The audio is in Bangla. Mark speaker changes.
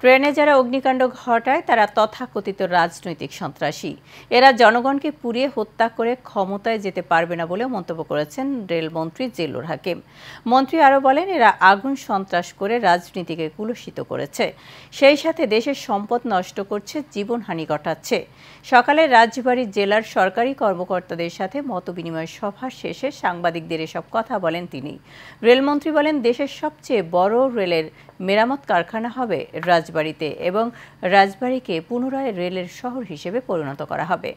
Speaker 1: ট্রেনে যারা অগ্নিকাণ্ড ঘটায়, তারা তথাকথিত রাজনৈতিক সন্ত্রাসী। এরা জনগণকে পুড়িয়ে হত্যা করে ক্ষমতায় যেতে পারবে না বলে মন্তব্য করেছেন রেলমন্ত্রী জেলুর হাকিম। মন্ত্রী আরও বলেন, এরা আগুন সন্ত্রাস করে রাজনীতিকে কুলুষিত করেছে। সেই সাথে দেশের সম্পদ নষ্ট করছে, জীবনহানি ঘটাচ্ছে। সকালে রাজবাড়ী জেলার সরকারি কর্মকর্তাদের সাথে মতবিনিময় সভা শেষে সাংবাদিকদের এসব কথা বলেন তিনি। রেলমন্ত্রী বলেন, দেশের সবচেয়ে বড় রেলের মেরামত কারখানা হবে রাজবাড়িতে এবং রাজবাড়িকে পুনরায় রেলের শহর হিসেবে পরিণত করা হবে।